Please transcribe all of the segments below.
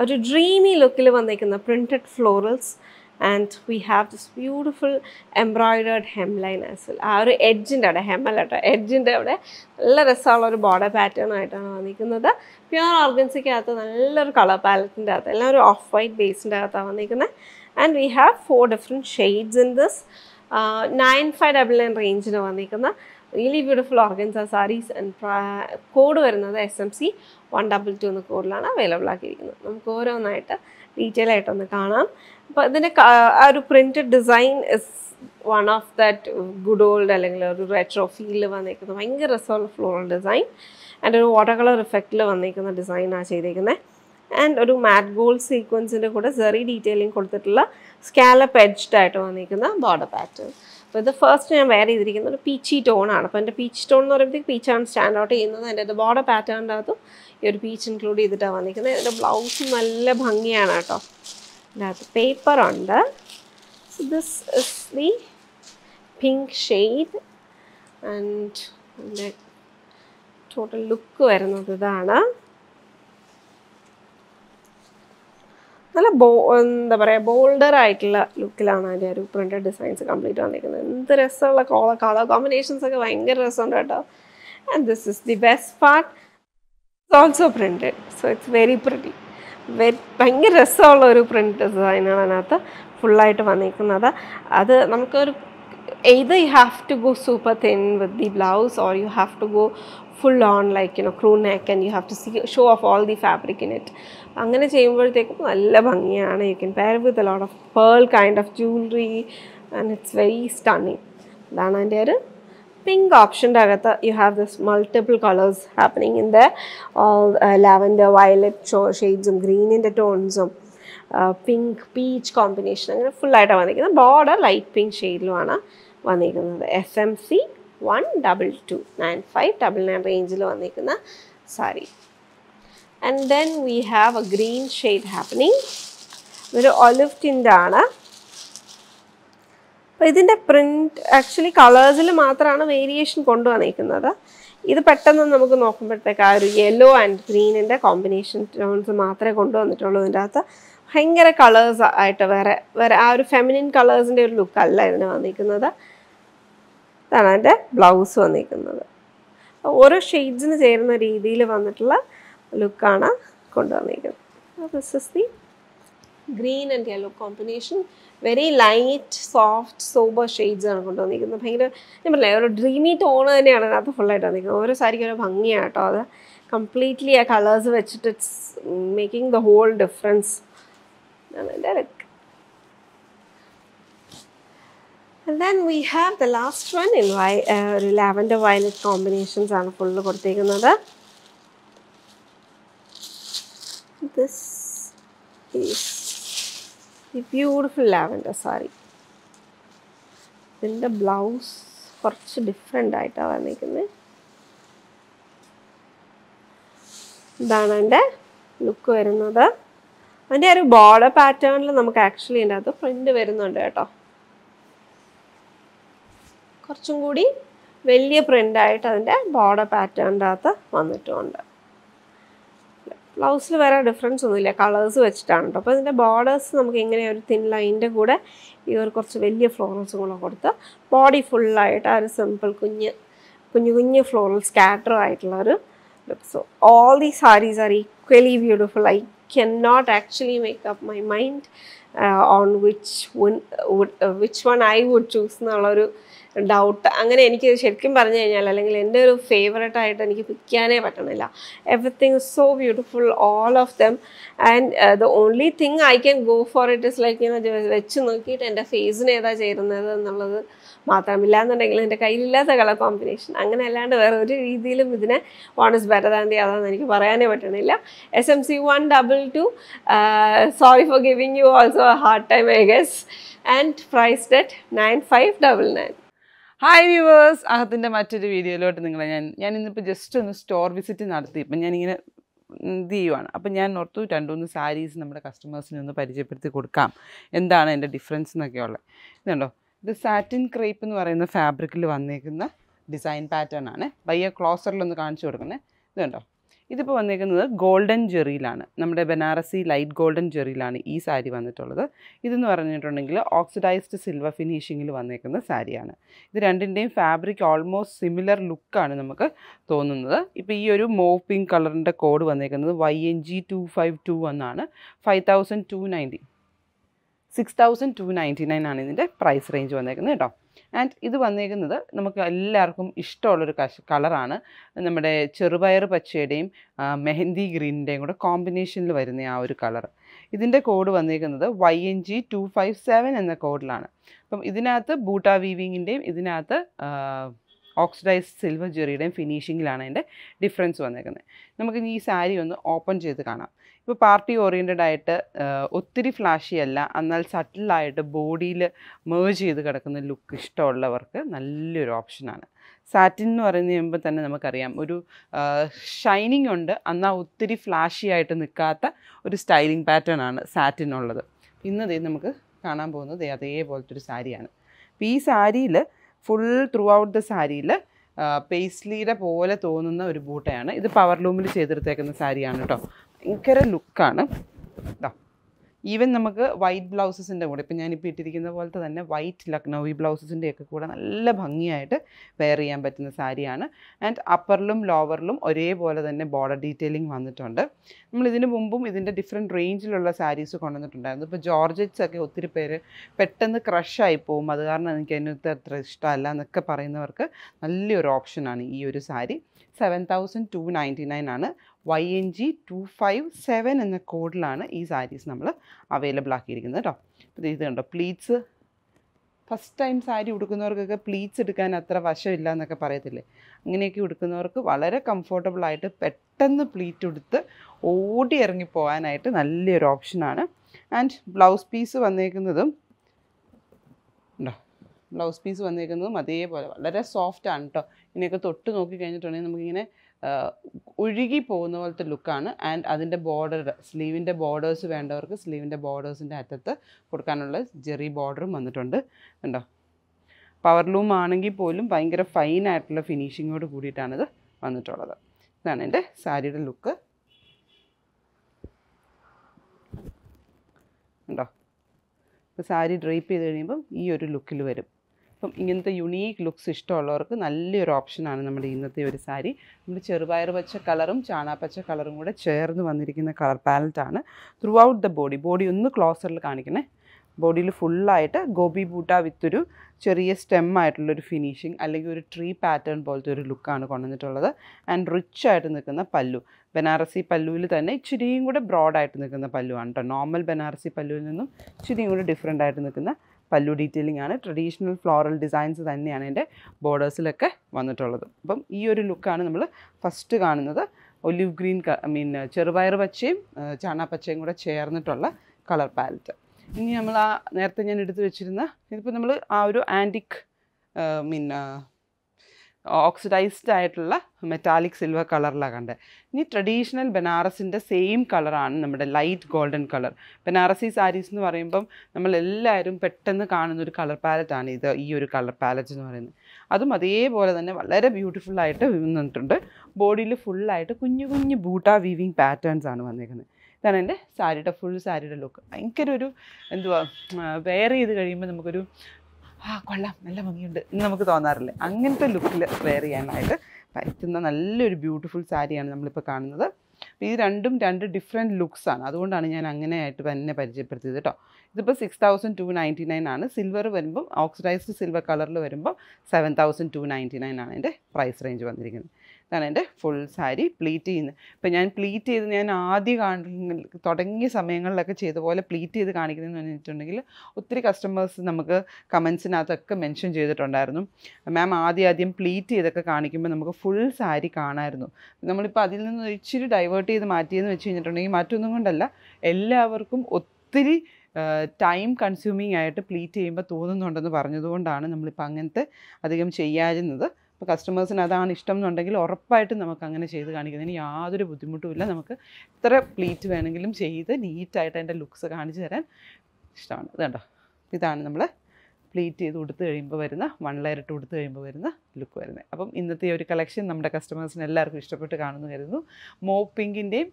ഒരു ഡ്രീമി ലുക്കിൽ വന്നിരിക്കുന്ന printed florals and we have this beautiful embroidered hemline ആ ഒരു എഡ്ജിന്റെ അവിടെ ഹെമ്മല്ല കേട്ടോ എഡ്ജിന്റെ അവിടെ നല്ല രസമുള്ള ഒരു ബോർഡർ പാറ്റേൺ ആയിട്ടാണ് വന്നിരിക്കുന്നത്. പ്യുവർ ഓർഗൻസിക്കകത്ത് നല്ലൊരു കളർ പാലറ്റിന്റെ അകത്ത് എല്ലാം ഒരു ഓഫ് വൈറ്റ് ബേസിന്റെ അകത്താണ് വന്നിരിക്കുന്നത് and we have four different shades in this nine five double nine റേഞ്ചിന് വന്നിരിക്കുന്ന. Really beautiful organza saris and code വരുന്നത് S M C one double two എന്ന കോഡിലാണ് അവൈലബിൾ ആക്കിയിരിക്കുന്നത്. നമുക്ക് ഓരോന്നായിട്ട് ഡീറ്റെയിൽ ആയിട്ടൊന്ന് കാണാം. അപ്പോൾ ഇതിന്റെ ആ ഒരു printed design is one of that good old അല്ലെങ്കിൽ ഒരു റെട്രോ ഫീലിൽ വന്നിരിക്കുന്നത്. ഭയങ്കര രസമുള്ള ഫ്ലോറൽ ഡിസൈൻ ആൻഡ് ഒരു വാട്ടർ കളർ ഇഫക്റ്റിൽ വന്നിരിക്കുന്ന ഡിസൈനാണ് ചെയ്തിരിക്കുന്നത് ആൻഡ് ഒരു മാറ്റ് ഗോൾഡ് സീക്വൻസിന്റെ കൂടെ സെറി ഡീറ്റെയിലിംഗ് കൊടുത്തിട്ടുള്ള സ്കാലപ്പ് എഡ്ജ്ഡ് ആയിട്ട് വന്നിരിക്കുന്ന ബോർഡർ പാറ്റേൺ അപ്പോൾ ഇത് ഫസ്റ്റ് ഞാൻ വെയർ ചെയ്തിരിക്കുന്നത് ഒരു പീച്ചി ടോണാണ് അപ്പോൾ എന്റെ പീച്ച് ടോൺ എന്ന് പറയുമ്പോഴത്തേക്ക് പീച്ചാണ് സ്റ്റാൻഡ് ഔട്ട് ചെയ്യുന്നത്. എന്റെ ബോർഡർ പാറ്റേണിന്റെ അകത്തും ഈ ഒരു പീച്ച് ഇൻക്ലൂഡ് ചെയ്തിട്ടാണ് വന്നിരിക്കുന്നത്. എന്റെ ബ്ലൗസ് നല്ല ഭംഗിയാണ് കേട്ടോ. പേപ്പർ ഉണ്ട്. This is the pink shade and എന്റെ ടോട്ടൽ ലുക്ക് വരുന്നത് ഇതാണ്. നല്ല ബോ എന്താ പറയുക ബോൾഡർ ആയിട്ടുള്ള ലുക്കിലാണ് അതിന്റെ ഒരു പ്രിന്റഡ് ഡിസൈൻസ് കംപ്ലീറ്റ് വന്നിരിക്കുന്നത്. എന്ത് രസമുള്ള കോള കളർ കോമ്പിനേഷൻസ് ഒക്കെ ഭയങ്കര രസമുണ്ട് കേട്ടോ. And this is the best part it's also printed so it's very pretty ഭയങ്കര രസമുള്ള ഒരു പ്രിന്റ് ഡിസൈനാണ് അതിനകത്ത് ഫുള്ളായിട്ട് വന്നിരിക്കുന്നത്. അത് നമുക്കൊരു either you have to go super thin with the blouse or you have to go full on like you know crew neck and you have to see show off all the fabric in it. അങ്ങനെ ചെയ്യുമ്പോഴത്തേക്കും നല്ല ഭംഗിയാണ്. You can pair with a lot of pearl kind of jewellery and it's very stunning അതാണ് അതിന്റെ ഒരു pink ഓപ്ഷന്റെ അകത്ത്. You have this multiple colours happening in the lavender violet ഷെയ്ഡ്സും ഗ്രീനിന്റെ ടോൺസും പിങ്ക് പീച്ച് കോമ്പിനേഷൻ അങ്ങനെ ഫുള്ളായിട്ടാണ് വന്നിരിക്കുന്നത്. ബോർഡർ ലൈറ്റ് പിങ്ക് ഷെയ്ഡിലുമാണ് വന്നിരിക്കുന്നത്. F M C one double two nine five double nine റേഞ്ചിൽ വന്നിരിക്കുന്ന sari. And then we have a green shade happening ഒരു olive ടിന്റാണ് അപ്പോൾ ഇതിന്റെ പ്രിന്റ് ആക്ച്വലി കളേഴ്സിൽ മാത്രമാണ് വേരിയേഷൻ കൊണ്ടുവന്നിരിക്കുന്നത്. ഇത് പെട്ടെന്ന് നമുക്ക് നോക്കുമ്പോഴത്തേക്ക് ആ ഒരു യെല്ലോ ആൻഡ് ഗ്രീനിന്റെ കോമ്പിനേഷൻ ടോൺസ് മാത്രമേ കൊണ്ടുവന്നിട്ടുള്ളൂ ഇതിന്റെ അകത്ത്. ഭയങ്കര കളേഴ്സ് ആയിട്ട് വേറെ വേറെ ആ ഒരു ഫെമിനിൻ കളേഴ്സിന്റെ ഒരു ലുക്ക് അല്ല ഇതിന് വന്നിരിക്കുന്നത്. ഇതാണ് അതിന്റെ ബ്ലൗസ് വന്നിരിക്കുന്നത്. ഓരോ ഷെയ്ഡ്സിന് ചേരുന്ന രീതിയിൽ വന്നിട്ടുള്ള ലുക്കാണ് കൊണ്ടുവന്നിരിക്കുന്നത്. This is the green and yellow combination. Very light soft sober ആണ് കൊണ്ടുവന്നിരിക്കുന്നത്. ഭയങ്കര ഞാൻ പറയാം ഒരു ഡ്രീമി ടോൺ തന്നെയാണ് അതിനകത്ത് ഫുള്ളായിട്ട് വന്നിരിക്കുന്നത്. ഓരോ സാരിക്കും ഓരോ ഭംഗിയാണ് കേട്ടോ അത്. കംപ്ലീറ്റ്ലി ആ കളേഴ്സ് വെച്ചിട്ട് it's making the whole difference എന്റെ we have the last one in വൈ ഒരു ലാവൻഡർ വയലറ്റ് കോമ്പിനേഷൻസ് ആണ് ഫുള്ള് കൊടുത്തിരിക്കുന്നത് ദിസ് ഈസ് ഈ ബ്യൂട്ടിഫുൾ ലാവൻഡർ സാരി ഇതിന്റെ ബ്ലൗസ് കുറച്ച് ഡിഫറെന്റ് ആയിട്ടാണ് വന്നിരിക്കുന്നത് ഇതാണ് എന്റെ ലുക്ക് വരുന്നത്. അതിന്റെ ഒരു ബോർഡർ പാറ്റേണിൽ നമുക്ക് ആക്ച്വലി ഇതിന്റെ അകത്ത് പ്രിന്റ് വരുന്നുണ്ട് കേട്ടോ. കുറച്ചും കൂടി വലിയ പ്രിന്റായിട്ട് അതിന്റെ ബോർഡർ പാറ്റേണിന്റെ അകത്ത് വന്നിട്ടുമുണ്ട് ബ്ലൗസിൽ വേറെ ഡിഫറൻസ് ഒന്നുമില്ല. കളേഴ്സ് വെച്ചിട്ടാണ് കേട്ടോ അപ്പോൾ ഇതിന്റെ ബോർഡേഴ്സ് നമുക്ക് ഇങ്ങനെ ഒരു തിൻ ലൈനിന്റെ കൂടെ ഈ ഒരു കുറച്ച് വലിയ ഫ്ലോറൽസും കൂടെ കൊടുത്ത് ബോഡി ഫുള്ളായിട്ട് ആ ഒരു സിമ്പിൾ കുഞ്ഞ് കുഞ്ഞു കുഞ്ഞ് ഫ്ലോറൽ സ്കാറ്റർ ആയിട്ടുള്ള ഒരു look so all the saris are equally beautiful I can not actually make up my mind on which which one I would choose എന്നുള്ളൊരു ഡൗട്ട് അങ്ങനെ എനിക്ക് ശരിക്കും പറഞ്ഞു കഴിഞ്ഞാൽ അല്ലെങ്കിൽ എന്റെ ഒരു ഫേവറേറ്റ് ആയിട്ട് എനിക്ക് പിക്കാനേ പറ്റണില്ല. Everything is so beautiful all of them and the only thing I can go for it is like വെച്ച് നോക്കിയിട്ട് എന്റെ ഫേസിന് ഏതാ ചേരുന്നത് എന്നുള്ളത് മാത്രമില്ല എന്നുണ്ടെങ്കിൽ എന്റെ കയ്യിലില്ലാത്ത കളർ കോമ്പിനേഷൻ അങ്ങനെ അല്ലാണ്ട് വേറെ ഒരു രീതിയിലും ഇതിനെ one is better than the അതാന്ന് എനിക്ക് പറയാനേ പറ്റണില്ല. S M C one double two sorry for giving you also time I guess and price debt nine five double nine hi viewers അകത്തിന്റെ മറ്റൊരു വീഡിയോയിലോട്ട് നിങ്ങളെ ഞാൻ ഞാൻ ഇന്നിപ്പോൾ ജസ്റ്റ് ഒന്ന് സ്റ്റോർ വിസിറ്റ് നടത്തി. ഇപ്പം ഞാനിങ്ങനെ ഇത് ചെയ്യുവാണ്. അപ്പം ഞാൻ ഓർത്തു രണ്ട് മൂന്ന് സാരീസ് നമ്മുടെ കസ്റ്റമേഴ്സിന് ഒന്ന് പരിചയപ്പെടുത്തി കൊടുക്കാം. എന്താണ് എന്റെ ഡിഫറൻസ് എന്നൊക്കെ ഉള്ളത്. ഇതുണ്ടോ? ഇത് സാറ്റിൻ ക്രേപ്പ് എന്ന് പറയുന്ന ഫാബ്രിക്കിൽ വന്നേക്കുന്ന ഡിസൈൻ പാറ്റേൺ ആണ്. ബയ്യ ക്ലോസറിലൊന്ന് കാണിച്ചു കൊടുക്കുന്നത് ഇതുണ്ടോ? ഇതിപ്പോൾ വന്നേക്കുന്നത് ഗോൾഡൻ ജെറിയിലാണ്. നമ്മുടെ ബനാറസി ലൈറ്റ് ഗോൾഡൻ ജെറിയിലാണ് ഈ സാരി വന്നിട്ടുള്ളത്. ഇതെന്ന് പറഞ്ഞിട്ടുണ്ടെങ്കിൽ ഓക്സിഡൈസ്ഡ് സിൽവർ ഫിനിഷിങ്ങിൽ വന്നേക്കുന്ന സാരിയാണ്. ഇത് രണ്ടിന്റെയും ഫാബ്രിക് ഓൾമോസ്റ്റ് സിമിലർ ലുക്കാണ് നമുക്ക് തോന്നുന്നത്. ഇപ്പോൾ ഈ ഒരു മോവ് പിങ്ക് കളറിന്റെ കോഡ് വന്നേക്കുന്നത് Y N G two five two എന്നാണ്. Five thousand two ninety six thousand two ninety nine ആണ് ഇതിന്റെ പ്രൈസ് റേഞ്ച് വന്നേക്കുന്നത് കേട്ടോ. ആൻഡ് ഇത് വന്നിരിക്കുന്നത് നമുക്ക് എല്ലാവർക്കും ഇഷ്ടമുള്ളൊരു കശ് കളറാണ്. നമ്മുടെ ചെറുപയർ പച്ചയുടെയും മെഹന്തി ഗ്രീനിന്റെയും കൂടെ കോമ്പിനേഷനിൽ വരുന്ന ആ ഒരു കളർ ഇതിന്റെ കോഡ് വന്നിരിക്കുന്നത് Y N G two five seven എന്ന കോഡിലാണ്. അപ്പം ഇതിനകത്ത് ബൂട്ട വീവിങ്ങിന്റെയും ഇതിനകത്ത് ഓക്സിഡൈസ് സിൽവർ ജെറിയുടെയും ഫിനിഷിങ്ങിലാണ് അതിന്റെ ഡിഫറൻസ് വന്നേക്കുന്നത്. നമുക്കിനി ഈ സാരി ഒന്ന് ഓപ്പൺ ചെയ്ത് കാണാം. ഇപ്പോൾ പാർട്ടി ഓറിയന്റഡ് ആയിട്ട് ഒത്തിരി ഫ്ലാഷി അല്ല എന്നാൽ സട്ടിലായിട്ട് ബോഡിയിൽ മേജ് ചെയ്ത് കിടക്കുന്ന ലുക്ക് ഇഷ്ടമുള്ളവർക്ക് നല്ലൊരു ഓപ്ഷനാണ് സാറ്റിൻ എന്ന് പറയുന്ന കഴിയുമ്പോൾ തന്നെ നമുക്കറിയാം ഒരു ഷൈനിങ് ഉണ്ട് എന്നാൽ ഒത്തിരി ഫ്ലാഷി ആയിട്ട് നിൽക്കാത്ത ഒരു സ്റ്റൈലിംഗ് പാറ്റേൺ ആണ് സാറ്റിനുള്ളത് ഇന്നതേ നമുക്ക് കാണാൻ പോകുന്നത് അതേപോലത്തെ ഒരു സാരിയാണ് അപ്പോൾ ഈ സാരിയിൽ ഫുൾ ത്രൂ ഔട്ട് ദ സാരിയിൽ പേസ്ലിയുടെ പോലെ തോന്നുന്ന ഒരു ബൂട്ടയാണ്. ഇത് പവർ ലൂമിൽ ചെയ്തെടുത്തേക്കുന്ന സാരിയാണ് കേട്ടോ ഭയങ്കര ലുക്കാണ്. ഇതാ ഈവൻ നമുക്ക് വൈറ്റ് ബ്ലൗസസിന്റെ കൂടെ ഇപ്പം ഞാനിപ്പോൾ ഇട്ടിരിക്കുന്ന പോലത്തെ തന്നെ വൈറ്റ് ലക്നൗവി ബ്ലൗസസിന്റെ ഒക്കെ കൂടെ നല്ല ഭംഗിയായിട്ട് വെയർ ചെയ്യാൻ പറ്റുന്ന സാരിയാണ്. ആൻഡ് അപ്പറിലും ലോവറിലും ഒരേപോലെ തന്നെ ബോർഡർ ഡീറ്റെയിലിംഗ് വന്നിട്ടുണ്ട്. നമ്മൾ ഇതിന് മുമ്പും ഇതിന്റെ ഡിഫറെന്റ് റേഞ്ചിലുള്ള സാരീസ് കൊണ്ടുവന്നിട്ടുണ്ടായിരുന്നു. ഇപ്പോൾ ജോർജറ്റ്സ് ഒക്കെ ഒത്തിരി പേര് പെട്ടെന്ന് ക്രഷായി പോകും അത് കാരണം എനിക്ക് അതിനകത്ത് അത്ര ഇഷ്ടമല്ല എന്നൊക്കെ പറയുന്നവർക്ക് നല്ലൊരു ഓപ്ഷനാണ് ഈ ഒരു sari. Seven thousand two ninety nine ആണ് Y N G two five seven എന്ന കോഡിലാണ് ഈ സാരീസ് നമ്മൾ അവൈലബിൾ ആക്കിയിരിക്കുന്നത് കേട്ടോ അപ്പോൾ ഇത് കണ്ടോ പ്ലീറ്റ്സ് ഫസ്റ്റ് ടൈം സാരി ഉടുക്കുന്നവർക്കൊക്കെ പ്ലീറ്റ്സ് എടുക്കാൻ അത്ര വശമില്ല എന്നൊക്കെ പറയത്തില്ലേ? അങ്ങനെയൊക്കെ ഉടുക്കുന്നവർക്ക് വളരെ കംഫർട്ടബിൾ ആയിട്ട് പെട്ടെന്ന് പ്ലീറ്റ് ഉടുത്ത് ഓടി ഇറങ്ങി പോകാനായിട്ട് നല്ലൊരു ഓപ്ഷനാണ് ആൻഡ് ബ്ലൗസ് പീസ് വന്നേക്കുന്നതും ഉണ്ടോ? ബ്ലൗസ് പീസ് വന്നേക്കുന്നതും അതേപോലെ വളരെ സോഫ്റ്റ് ആണ് കേട്ടോ ഇതിനെയൊക്കെ തൊട്ട് നോക്കി കഴിഞ്ഞിട്ടുണ്ടെങ്കിൽ നമുക്കിങ്ങനെ ഒഴുകി പോകുന്ന പോലത്തെ ലുക്കാണ്. ആൻഡ് അതിന്റെ ബോർഡർ സ്ലീവിന്റെ ബോർഡേഴ്സ് വേണ്ടവർക്ക് സ്ലീവിന്റെ ബോർഡേഴ്സിന്റെ അറ്റത്ത് കൊടുക്കാനുള്ള ജെറി ബോർഡറും വന്നിട്ടുണ്ട്. ഉണ്ടോ പവർ ലൂം ആണെങ്കിൽ പോലും ഭയങ്കര ഫൈൻ ആയിട്ടുള്ള ഫിനിഷിങ്ങോട് കൂടിയിട്ടാണിത് വന്നിട്ടുള്ളത്. ഇതാണ് എന്റെ സാരിയുടെ ലുക്ക്. ഉണ്ടോ ഇപ്പോൾ സാരി ഡ്രേപ്പ് ചെയ്ത് കഴിയുമ്പം ഈ ഒരു ലുക്കിൽ വരും. അപ്പം ഇങ്ങനത്തെ യുണീക്ക് ലുക്സ് ഇഷ്ടമുള്ളവർക്ക് നല്ലൊരു ഓപ്ഷനാണ് നമ്മുടെ ഇന്നത്തെ ഒരു സാരി നമ്മൾ ചെറുപയർ പച്ച കളറും ചാണാപ്പച്ച കളറും കൂടെ ചേർന്ന് വന്നിരിക്കുന്ന കളർ പാലറ്റാണ് throughout the body body ഒന്ന് ക്ലോസറിൽ കാണിക്കണേ. ബോഡിയിൽ ഫുള്ളായിട്ട് ഗോബി ബൂട്ട വിത്തൊരു ചെറിയ സ്റ്റെം ആയിട്ടുള്ളൊരു ഫിനിഷിങ് അല്ലെങ്കിൽ ഒരു ട്രീ പാറ്റേൺ പോലത്തെ ഒരു ലുക്കാണ് കൊണ്ടുവന്നിട്ടുള്ളത്. ആൻഡ് റിച്ച് ആയിട്ട് നിൽക്കുന്ന പല്ലു. ബനാറസി പല്ലുവിൽ തന്നെ ഇച്ചിരിയും കൂടെ ബ്രോഡായിട്ട് നിൽക്കുന്ന പല്ലുവാണ് കേട്ടോ നോർമൽ ബനാറസി പല്ലുവിൽ നിന്നും ഇച്ചിരിയും കൂടെ ഡിഫറെന്റ് ആയിട്ട് നിൽക്കുന്ന പല്ലു ഡീറ്റെയിലിംഗ് ആണ്. ട്രഡീഷണൽ ഫ്ലോറൽ ഡിസൈൻസ് തന്നെയാണ് എന്റെ ബോർഡേഴ്സിലൊക്കെ വന്നിട്ടുള്ളത്. അപ്പം ഈ ഒരു ലുക്കാണ് നമ്മൾ ഫസ്റ്റ് കാണുന്നത്. ഒലിവ് ഗ്രീൻ മീൻ ചെറുപയർ പച്ചയും ചാണാപ്പച്ചയും കൂടെ ചേർന്നിട്ടുള്ള കളർ പാലറ്റ് ഇനി നമ്മൾ ആ നേരത്തെ ഞാൻ എടുത്തു വെച്ചിരുന്ന ഇതിപ്പോൾ നമ്മൾ ആ ഒരു ആന്റിക് മീൻ ഓക്സിഡൈസ്ഡ് ആയിട്ടുള്ള മെറ്റാലിക് സിൽവർ കളറിലാണ് കണ്ടത് ഇനി ട്രഡീഷണൽ ബനാറസിന്റെ സെയിം കളറാണ് നമ്മുടെ light golden colour Banarasi saris എന്ന് പറയുമ്പം നമ്മൾ എല്ലാവരും പെട്ടെന്ന് കാണുന്ന ഒരു കളർ പാലറ്റാണ് ഇത് ഈ ഒരു കളർ പാലറ്റ് എന്ന് പറയുന്നത്. അതും അതേപോലെ തന്നെ വളരെ ബ്യൂട്ടിഫുള്ളായിട്ട് വന്നിട്ടുണ്ട്. ബോഡിയിൽ ഫുള്ളായിട്ട് കുഞ്ഞു കുഞ്ഞു ബൂട്ട വീവിങ് പാറ്റേൺസ് ആണ് വന്നിരിക്കുന്നത് ഇതാണ് എന്റെ സാരിയുടെ ഫുൾ സാരിയുടെ ലുക്ക് ഭയങ്കര ഒരു എന്തുവാ വെയർ ചെയ്ത് കഴിയുമ്പോൾ നമുക്കൊരു ആ കൊള്ളാം. നല്ല ഭംഗിയുണ്ട്. എന്ന് നമുക്ക് തോന്നാറില്ലേ? അങ്ങനത്തെ ലുക്കിൽ വെയർ ചെയ്യാനായിട്ട് പറ്റുന്ന നല്ലൊരു ബ്യൂട്ടിഫുൾ സാരിയാണ് നമ്മളിപ്പോൾ കാണുന്നത്. ഇത് രണ്ടും രണ്ട് ഡിഫറെന്റ് ലുക്സാണ് അതുകൊണ്ടാണ് ഞാൻ അങ്ങനെയായിട്ട് തന്നെ പരിചയപ്പെടുത്തിയത് കേട്ടോ. ഇതിപ്പോൾ six thousand two ninety nine ആണ്. സിൽവർ വരുമ്പം ഓക്സിഡൈസ്ഡ് സിൽവർ കളറിൽ വരുമ്പോൾ seven thousand two ninety nine ആണ് എന്റെ പ്രൈസ് റേഞ്ച് വന്നിരിക്കുന്നത്. ഇതാണ് എന്റെ ഫുൾ സാരി പ്ലീറ്റ് ചെയ്യുന്നത്. ഇപ്പം ഞാൻ പ്ലീറ്റ് ചെയ്ത് ഞാൻ ആദ്യ തുടങ്ങിയ സമയങ്ങളിലൊക്കെ ചെയ്ത പോലെ പ്ലീറ്റ് ചെയ്ത് കാണിക്കുന്നതെന്ന് പറഞ്ഞിട്ടുണ്ടെങ്കിൽ ഒത്തിരി കസ്റ്റമേഴ്സ് നമുക്ക് കമൻസിനകത്തൊക്കെ മെൻഷൻ ചെയ്തിട്ടുണ്ടായിരുന്നു. മാം ആദ്യം ആദ്യം പ്ലീറ്റ് ചെയ്തൊക്കെ കാണിക്കുമ്പോൾ നമുക്ക് ഫുൾ സാരി കാണാമായിരുന്നു നമ്മളിപ്പോൾ അതിൽ നിന്ന് ഇച്ചിരി ഡൈവേർട്ട് ചെയ്ത് മാറ്റിയെന്ന് വെച്ച് കഴിഞ്ഞിട്ടുണ്ടെങ്കിൽ മറ്റൊന്നും കൊണ്ടല്ല എല്ലാവർക്കും ഒത്തിരി ടൈം കൺസ്യൂമിങ് ആയിട്ട് പ്ലീറ്റ് ചെയ്യുമ്പോൾ തോന്നുന്നുണ്ടെന്ന് പറഞ്ഞതുകൊണ്ടാണ് നമ്മളിപ്പോൾ അങ്ങനത്തെ അധികം ചെയ്യാതിരുന്നത്. അപ്പോൾ കസ്റ്റമേഴ്സിന് അതാണ് ഇഷ്ടം എന്നുണ്ടെങ്കിൽ ഉറപ്പായിട്ടും നമുക്ക് അങ്ങനെ ചെയ്ത് കാണിക്കുന്നതിന് യാതൊരു ബുദ്ധിമുട്ടുമില്ല നമുക്ക് എത്ര പ്ലീറ്റ് വേണമെങ്കിലും ചെയ്ത് നീറ്റായിട്ട് അതിന്റെ ലുക്സ് കാണിച്ചു തരാൻ ഇഷ്ടമാണ്. ഇത് കണ്ടോ? ഇതാണ് നമ്മൾ പ്ലീറ്റ് ചെയ്ത് കൊടുത്തു കഴിയുമ്പോൾ വരുന്ന വൺ ലെയർ ഇട്ട് കൊടുത്തു കഴിയുമ്പോൾ വരുന്ന ലുക്ക് വരുന്നത്. അപ്പം ഇന്നത്തെ ഒരു കളക്ഷൻ നമ്മുടെ കസ്റ്റമേഴ്സിന് എല്ലാവർക്കും ഇഷ്ടപ്പെട്ട് കാണുന്നു കരുതുന്നു. മോ പിങ്കിന്റെയും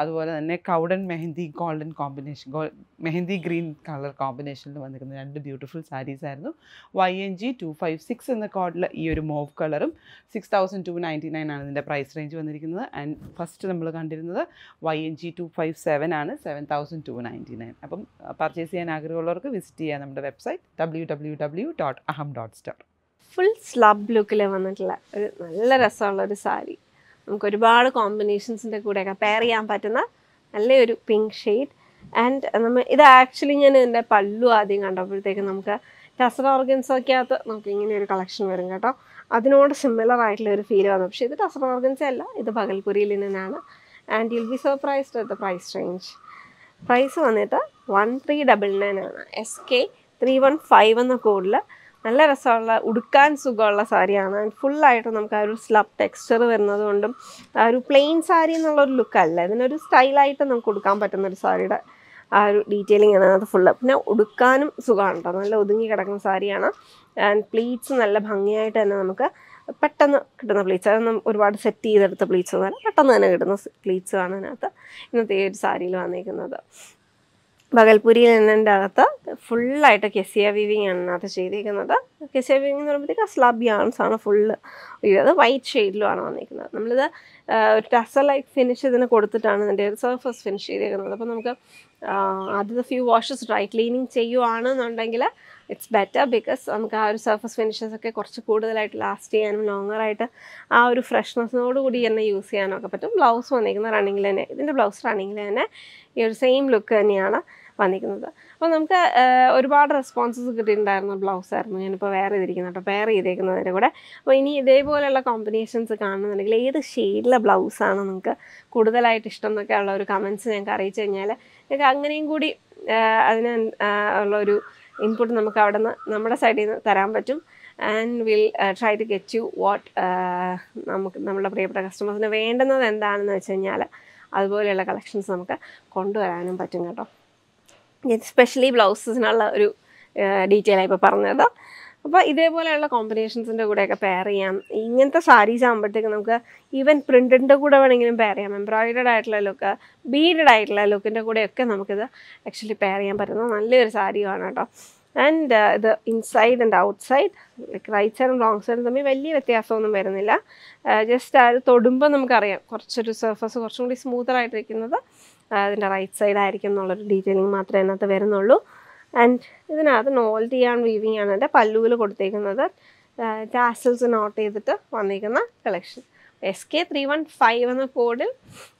അതുപോലെ തന്നെ കൗഡൻ mehndi golden combination gold mehndi green colour കോമ്പിനേഷനിൽ വന്നിരിക്കുന്ന രണ്ട് ബ്യൂട്ടിഫുൾ സാരീസ് ആയിരുന്നു. Y N G two five six എന്ന കോഡിൽ ഈ ഒരു മോവ് കളറും six thousand two ninety nine ആണ് ഇതിന്റെ പ്രൈസ് റേഞ്ച് വന്നിരിക്കുന്നത്. ആൻഡ് ഫസ്റ്റ് നമ്മൾ കണ്ടിരുന്നത് Y N G two five seven ആണ് seven thousand two ninety nine അപ്പം പർച്ചേസ് ചെയ്യാൻ ആഗ്രഹമുള്ളവർക്ക് വിസിറ്റ് ചെയ്യാം നമ്മുടെ website W store full slub ലുക്കിൽ വന്നിട്ടുള്ള ഒരു നല്ല രസമുള്ള ഒരു സാരി. നമുക്ക് ഒരുപാട് കോമ്പിനേഷൻസിന്റെ കൂടെയൊക്കെ പെയർ ചെയ്യാൻ പറ്റുന്ന നല്ലൊരു പിങ്ക് ഷെയ്ഡ് ആൻഡ് നമ്മൾ ഇത് ആക്ച്വലി ഞാൻ ഇതിന്റെ പല്ലു ആദ്യം കണ്ടപ്പോഴത്തേക്ക് നമുക്ക് ടസർ ഓർഗൻസൊക്കെയകത്ത് നമുക്ക് ഇങ്ങനെ ഒരു കളക്ഷൻ വരും കേട്ടോ. അതിനോട് സിമിലർ ആയിട്ടുള്ള ഒരു ഫീൽ വന്നു. പക്ഷേ ഇത് ടസർ ഓർഗൻസ് അല്ല ഇത് ഭഗൽപുരിയിൽ നിന്നാണ് and you'll be surprised at the price range price വന്നിട്ട് വൺ ത്രീ ഡബിൾ നയൻ ആണ്. S K three one five എന്ന കോഡിൽ നല്ല രസമുള്ള ഉടുക്കാൻ സുഖമുള്ള സാരിയാണ്. ഫുള്ളായിട്ട് നമുക്ക് ആ ഒരു സ്ലബ് ടെക്സ്ചർ വരുന്നത് കൊണ്ടും ആ ഒരു പ്ലെയിൻ സാരി എന്നുള്ളൊരു ലുക്കല്ല ഇതിനൊരു സ്റ്റൈലായിട്ട് നമുക്ക് ഉടുക്കാൻ പറ്റുന്ന ഒരു സാരിയുടെ ആ ഒരു ഡീറ്റെയിലിംഗ് ആണ് അത് ഫുള്ള് പിന്നെ ഉടുക്കാനും സുഖമാണ് കേട്ടോ നല്ല ഒതുങ്ങി കിടക്കുന്ന സാരിയാണ്. ആൻഡ് പ്ലീറ്റ്സ് നല്ല ഭംഗിയായിട്ട് തന്നെ നമുക്ക് പെട്ടെന്ന് കിട്ടുന്ന പ്ലീറ്റ്സ് അതൊന്നും ഒരുപാട് സെറ്റ് ചെയ്തെടുത്ത പ്ലീറ്റ്സ് ഒന്നും പെട്ടെന്ന് തന്നെ കിട്ടുന്ന പ്ലീറ്റ്സ് ആണ് അതിനകത്ത് ഇന്നത്തെ ഈ ഒരു സാരിയിൽ വന്നിരിക്കുന്നത് ബഗൽപുരിയിൽ നിന്നതിന്റെ അകത്ത് ഫുള്ളായിട്ട് കെസിയ വീവിങ് ആണ് അതിനകത്ത് ചെയ്തിരിക്കുന്നത്. കെസിയ വീവിങ് എന്ന് പറയുമ്പോഴത്തേക്ക് സ്ലബ് യാൺസ് ആണ് ഫുള്ള് ഇത് വൈറ്റ് ഷെയ്ഡിലുമാണ് വന്നിരിക്കുന്നത്. നമ്മളിത് ഒരു ടസ ലൈക്ക് ഫിനിഷ് ഇതിന് കൊടുത്തിട്ടാണ് ഇതിന്റെ സർഫസ് ഫിനിഷ് ചെയ്തിരിക്കുന്നത്. അപ്പോൾ നമുക്ക് ആദ്യത്തെ ഫ്യൂ വാഷസ് ഡ്രൈ ക്ലീനിങ് ചെയ്യുവാണെന്നുണ്ടെങ്കിൽ ഇറ്റ്സ് ബെറ്റർ ബിക്കോസ് നമുക്ക് ആ ഒരു സർഫസ് ഫിനിഷസ് ഒക്കെ കുറച്ച് കൂടുതലായിട്ട് ലാസ്റ്റ് ചെയ്യാനും ലോങ്ങറായിട്ട് ആ ഒരു ഫ്രഷ്നെസ്സിനോട് കൂടി തന്നെ യൂസ് ചെയ്യാനൊക്കെ പറ്റും. ബ്ലൗസ് വന്നിരിക്കുന്ന റണ്ണിങ്ങിൽ തന്നെ. ഇതിന്റെ ബ്ലൗസ് റണ്ണിങ്ങിൽ തന്നെ ഈ ഒരു സെയിം ലുക്ക് തന്നെയാണ് വന്നിരിക്കുന്നത്. അപ്പോൾ നമുക്ക് ഒരുപാട് റെസ്പോൺസസ് കിട്ടിയിട്ടുണ്ടായിരുന്ന ബ്ലൗസ് ആയിരുന്നു. ഞാനിപ്പോൾ വേറെ ചെയ്തിരിക്കുന്നത് കേട്ടോ. പെയർ ചെയ്തിരിക്കുന്നതിന്റെ കൂടെ. അപ്പോൾ ഇനി ഇതേപോലെയുള്ള കോമ്പിനേഷൻസ് കാണുന്നുണ്ടെങ്കിൽ ഏത് ഷെയ്ഡിലെ ബ്ലൗസാണ് നിങ്ങൾക്ക് കൂടുതലായിട്ട് ഇഷ്ടം എന്നൊക്കെ ഉള്ള ഒരു കമൻസ് ഞങ്ങൾക്ക് അറിയിച്ചു കഴിഞ്ഞാൽ ഞങ്ങൾക്ക് അങ്ങനെയും കൂടി അതിന് ഉള്ളൊരു ഇൻപുട്ട് നമുക്ക് അവിടെ നിന്ന് നമ്മുടെ സൈഡിൽ നിന്ന് തരാൻ പറ്റും. And will try to get you what നമുക്ക് നമ്മുടെ പ്രിയപ്പെട്ട കസ്റ്റമേഴ്സിന് വേണ്ടുന്നത് എന്താണെന്ന് വെച്ച് കഴിഞ്ഞാൽ അതുപോലെയുള്ള കളക്ഷൻസ് നമുക്ക് കൊണ്ടുവരാനും പറ്റും കേട്ടോ. എസ്പെഷ്യലി ബ്ലൗസസിനുള്ള ഒരു ഡീറ്റെയിൽ ഇപ്പോൾ പറഞ്ഞത്. അപ്പോൾ ഇതേപോലെയുള്ള കോമ്പിനേഷൻസിന്റെ കൂടെയൊക്കെ പെയർ ചെയ്യാം. ഇങ്ങനത്തെ സാരീസ് ആകുമ്പോഴത്തേക്ക് നമുക്ക് ഈവൻ പ്രിന്റിന്റെ കൂടെ വേണമെങ്കിലും പെയർ ചെയ്യാം. എംബ്രോയിഡഡ് ആയിട്ടുള്ള ലുക്ക് ബീഡഡ് ആയിട്ടുള്ള ലുക്കിന്റെ കൂടെയൊക്കെ നമുക്കിത് ആക്ച്വലി പെയർ ചെയ്യാൻ പറ്റുന്ന നല്ലൊരു സാരിയുമാണ് കേട്ടോ. ആൻഡ് ഇത് inside and outside like right സൈഡും റോങ് സൈഡും തമ്മിൽ വലിയ വ്യത്യാസമൊന്നും വരുന്നില്ല. ജസ്റ്റ് അത് തൊടുമ്പോൾ നമുക്കറിയാം. കുറച്ചൊരു സർഫസ് കുറച്ചും കൂടി സ്മൂത്തറായിട്ടിരിക്കുന്നത് അതിന്റെ റൈറ്റ് സൈഡ് ആയിരിക്കും എന്നുള്ളൊരു ഡീറ്റെയിലിംഗ് മാത്രമേ അതിനകത്ത് വരുന്നുള്ളൂ. ആൻഡ് ഇതിനകത്ത് നോൾട്ടി ആൻഡ് വീവിങ് ആണ് എന്റെ പല്ലുവിൽ കൊടുത്തേക്കുന്നത് ടാസൽസ് നോട്ട് ചെയ്തിട്ട് വന്നിരിക്കുന്ന collection S K three one five എന്ന കോഡിൽ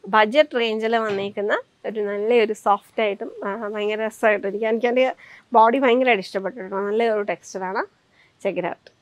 ബഡ്ജറ്റ് റേഞ്ചിൽ വന്നിരിക്കുന്ന ഒരു നല്ലൊരു സോഫ്റ്റ് ആയിട്ടും ഭയങ്കര രസമായിട്ടും എനിക്ക് എനിക്ക് എന്റെ ബോഡി ഭയങ്കരമായിട്ട് ഇഷ്ടപ്പെട്ടിട്ടുണ്ട് നല്ലൊരു ടെക്സ്ചറാണ് ചെക്ക് ഔട്ട്